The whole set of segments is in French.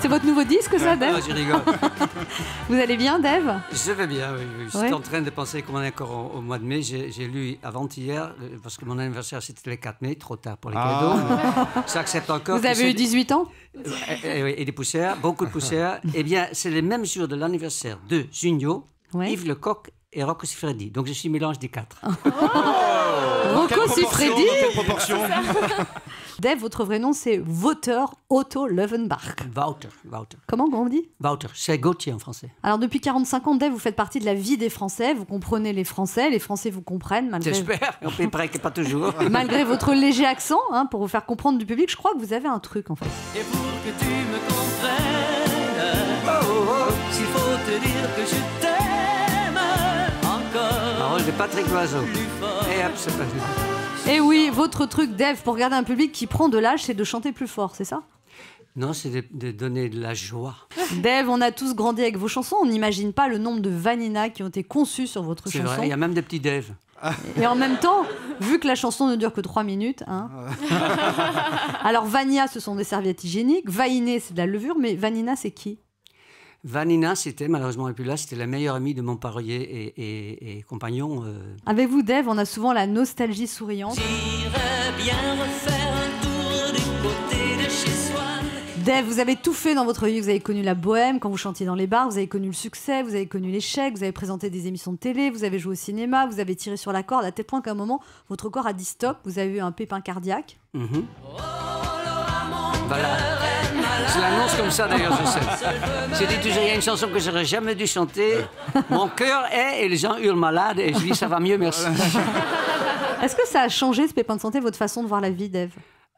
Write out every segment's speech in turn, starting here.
C'est votre nouveau disque, ça, Dave Ah, je rigole. Vous allez bien, Dave Je vais bien, oui. Je Ouais. suis en train de penser qu'on est encore au, au mois de mai. J'ai lu avant-hier, euh, parce que mon anniversaire c'était le 4 mai, trop tard pour les Ah. cadeaux. J'accepte encore. Vous avez eu 18 ans Euh, euh, oui, et des poussières, beaucoup de poussières. eh bien, c'est le même jour de l'anniversaire de Junio, Ouais. Yves Lecoq et Rocco Siffredi. Donc je suis mélange des quatre. Rocco Siffredi Dave, votre vrai nom, c'est Wouter Otto Levenbach. Wouter, Wouter. Comment on dit? Wouter, c'est Gauthier en français. Alors, depuis 45 ans, Dave, vous faites partie de la vie des Français. Vous comprenez les Français. Les Français vous comprennent, malgré, J'espère. On peut pas toujours. malgré votre léger accent, hein, pour vous faire comprendre du public. Je crois que vous avez un truc, en fait. Et pour que tu me comprennes, s'il faut te dire que je Patrick Loiseau. Et c'est parti. Et oui, votre truc, Dave, pour garder un public qui prend de l'âge, c'est de chanter plus fort, c'est ça? Non, c'est de, de donner de la joie. Dave, on a tous grandi avec vos chansons. On n'imagine pas le nombre de Vanina qui ont été conçues sur votre C'est chanson. vrai, il y a même des petits devs. Et en même temps, vu que la chanson ne dure que 3 minutes, hein. alors Vania, ce sont des serviettes hygiéniques, Vainé, c'est de la levure, mais Vanina, c'est qui? Vanina, c'était, malheureusement, elle plus là, c'était la meilleure amie de mon parolier et, et- et compagnon. euh, Avec vous, Dave, on a souvent la nostalgie souriante. Bien refaire un tour du côté de chez soi. Dave, vous avez tout fait dans votre vie. Vous avez connu la bohème quand vous chantiez dans les bars, vous avez connu le succès, vous avez connu l'échec, vous avez présenté des émissions de télé, vous avez joué au cinéma, vous avez tiré sur la corde, à tel point qu'à un moment, votre corps a dit stop, vous avez eu un pépin cardiaque. mhm. Voilà. Comme ça d'ailleurs, je sais. J'ai dit toujours, il y a une chanson que j'aurais jamais dû chanter. Mon cœur est, et les gens hurlent malade, et je dis, ça va mieux, merci. Est-ce que ça a changé, ce pépin de santé, votre façon de voir la vie, Dave?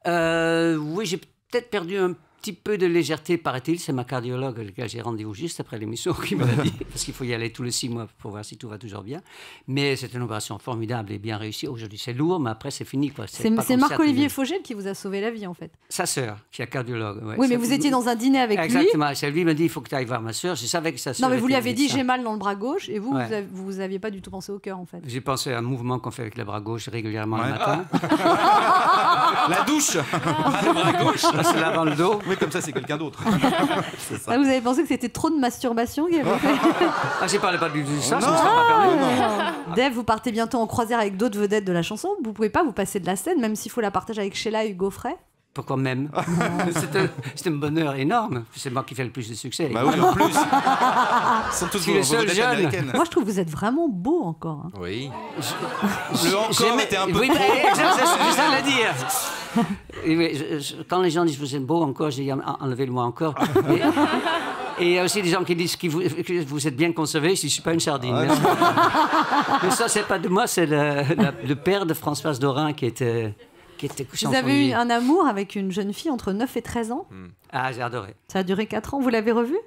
Euh, oui, j'ai peut-être perdu un petit peu de légèreté, paraît-il. C'est ma cardiologue, avec laquelle j'ai rendez-vous juste après l'émission, qui me l'a dit. Parce qu'il faut y aller tous les six mois pour voir si tout va toujours bien. Mais c'est une opération formidable et bien réussie. Aujourd'hui, c'est lourd, mais après, c'est fini. quoi. C'est c'est Marc-Olivier Fogel qui vous a sauvé la vie, en fait. Sa sœur, qui est cardiologue. ouais. Oui, mais vous étiez dans un dîner avec lui. Exactement. C'est lui qui m'a dit, il faut que tu ailles voir ma sœur. Je savais que sa sœur Non, mais vous lui avez dit j'ai mal dans le bras gauche et vous, Ouais. vous, avez- vous aviez pas du tout pensé au cœur en fait. J'ai pensé à un mouvement qu'on fait avec le bras gauche régulièrement Ouais. le matin. La douche On se lave dans le dos. Oui, comme ça, c'est quelqu'un d'autre. Ah, vous avez pensé que c'était trop de masturbation fait Ah, j'ai parlé pas du tout de ça, Non. pas permis. Dave, vous partez bientôt en croisière avec d'autres vedettes de la chanson. Vous pouvez pas vous passer de la scène, même s'il faut la partager avec Sheila et Hugo Frey. Pourquoi même C'est un, bonheur énorme. C'est moi qui fais le plus de succès. Bah oui, en plus. Ils sont tous Je. Moi, je trouve que vous êtes vraiment beau encore. hein. Oui. Le encore était un peu Oui, je- je- je dire. Et oui, je- je- quand les gens disent que vous êtes beau encore, j'ai en- enlevé le mot encore. Et, et il y a aussi des gens qui disent que vous, que vous êtes bien conservé. Je ne suis pas une sardine. mais ça, c'est pas de moi, c'est le, père de Françoise Dorin qui était, qui était couché Vous en avez eu un amour avec une jeune fille entre 9 et 13 ans? Ah, j'ai adoré. Ça a duré 4 ans. Vous l'avez revue?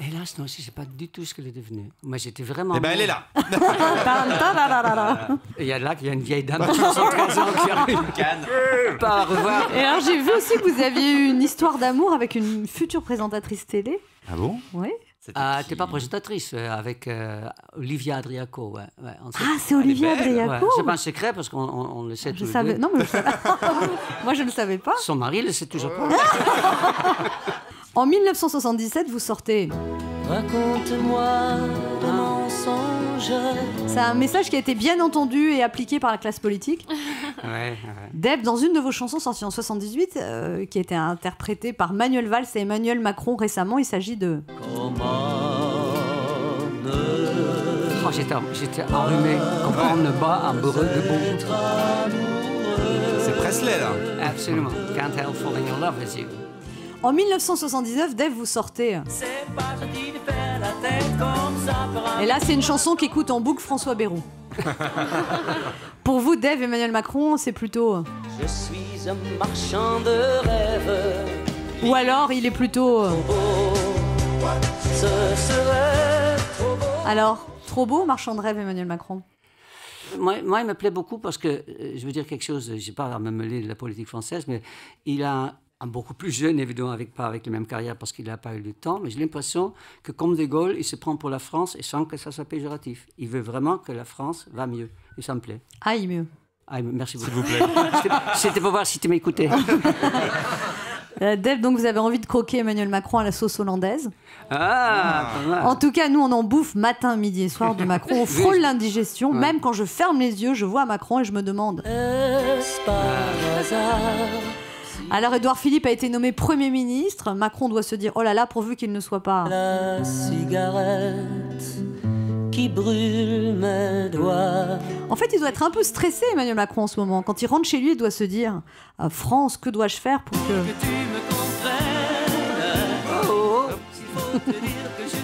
Hélas, non, je ne sais pas du tout ce qu'elle est devenue. Moi, j'étais vraiment. Eh ben, elle est là. Il y a là qu'il y a une vieille dame de 73 ans qui arrive. Pas à revoir. Et alors, j'ai vu aussi que vous aviez eu une histoire d'amour avec une future présentatrice télé. Ah bon? Oui. Ah, t'es pas présentatrice euh, avec euh, Olivia Adriaco, ouais. ouais on sait- Ah, c'est Olivia belle. Ouais, Adriaco. c'est pas un secret parce qu'on on, on le sait Je tous les savais. deux. Non, mais je Moi, je ne le savais pas. Son mari le sait toujours pas. En 1977, vous sortez. Raconte-moi des mensonges. C'est un message qui a été bien entendu et appliqué par la classe politique. Ouais, ouais. Deb, dans une de vos chansons sorties en 78, euh, qui a été interprétée par Manuel Valls et Emmanuel Macron récemment, il s'agit de. Comment ne Oh, j'étais, j'étais enrhumé. On ne bat amoureux debout. C'est Presley, là. Absolument. Can't help falling in love with you. En 1979, Dave, vous sortez. Et là, c'est une chanson qui écoute en boucle François Bayrou. Pour vous, Dave, Emmanuel Macron, c'est plutôt. Je suis un marchand de rêves. Ou alors, il est plutôt. euh, Beau, ce serait trop beau. Alors, trop beau, marchand de rêve, Emmanuel Macron? Moi, moi, il me plaît beaucoup parce que, euh, je veux dire quelque chose, je n'ai pas à me mêler de la politique française, mais il a beaucoup plus jeune, évidemment, avec, pas avec la même carrière parce qu'il n'a pas eu le temps, mais j'ai l'impression que comme De Gaulle, il se prend pour la France et sans que ça soit péjoratif. Il veut vraiment que la France va mieux. Et ça me plaît. Aïe, mieux. Merci beaucoup. S'il vous plaît. C'était pour voir si tu m'écoutais. Euh, Dave, donc vous avez envie de croquer Emmanuel Macron à la sauce hollandaise. Ah, pas mal. En tout cas, nous, on en bouffe matin, midi et soir du Macron. On frôle l'indigestion. Ouais. Même quand je ferme les yeux, je vois Macron et je me demande. Est-ce par hasard Alors, Édouard Philippe a été nommé Premier ministre. Macron doit se dire oh là là, pourvu qu'il ne soit pas. la cigarette qui brûle mes doigts En fait, il doit être un peu stressé, Emmanuel Macron, en ce moment. Quand il rentre chez lui, il doit se dire Ah, France, que dois-je faire pour que. que tu me comprennes? Oh, S'il faut te dire que je t'aime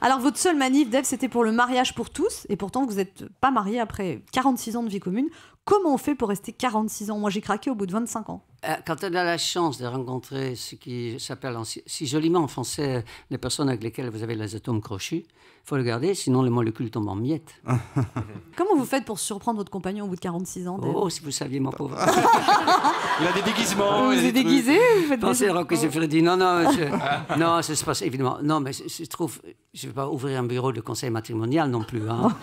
Alors, votre seule manif, Dave, c'était pour le mariage pour tous. Et pourtant, vous n'êtes pas marié après 46 ans de vie commune. Comment on fait pour rester 46 ans? Moi, j'ai craqué au bout de 25 ans. Euh, Quand on a la chance de rencontrer ce qui s'appelle si, si joliment en français les personnes avec lesquelles vous avez les atomes crochus, il faut le garder, sinon les molécules tombent en miettes. Comment vous faites pour surprendre votre compagnon au bout de 46 ans, Oh, si vous saviez, mon pauvre. Il a des déguisements. Vous êtes déguisé vous faites Pensez à Rocco Siffredi. Non, non, je- non, ça se passe évidemment. Non, mais je, trouve, je ne vais pas ouvrir un bureau de conseil matrimonial non plus. hein.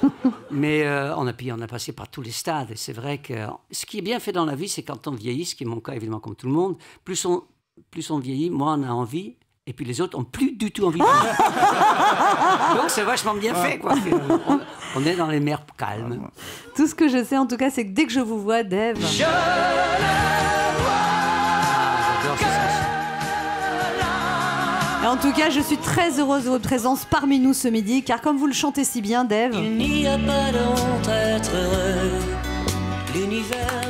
mais euh, on, a, puis on a passé par tous les stades. Et c'est vrai que ce qui est bien fait dans la vie, c'est quand on vieillit, ce qui est mon cas évidemment comme tout le monde, plus on, plus on vieillit, moins on a envie. Et puis les autres ont plus du tout envie. de. Donc c'est vachement bien fait, quoi. On, on est dans les mers calmes. Tout ce que je sais, en tout cas, c'est que dès que je vous vois, Dave. Et en tout cas, je suis très heureuse de votre présence parmi nous ce midi, car comme vous le chantez si bien, Dave. Il n'y a pas de honte à être heureux L'univers